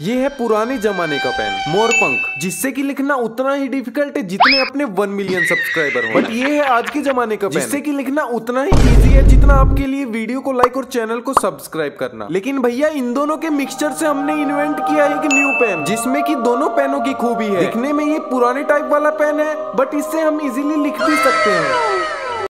ये है पुराने जमाने का पेन मोरपंख जिससे कि लिखना उतना ही डिफ़िकल्ट है जितने अपने वन मिलियन सब्सक्राइबर हो बट ये है आज के जमाने का पेन। जिससे कि लिखना उतना ही इजी है जितना आपके लिए वीडियो को लाइक और चैनल को सब्सक्राइब करना। लेकिन भैया इन दोनों के मिक्सचर से हमने इन्वेंट किया एक न्यू पेन जिसमें की दोनों पेनों की खूबी है। लिखने में ये पुराने टाइप वाला पेन है बट इससे हम इजिली लिख भी सकते हैं।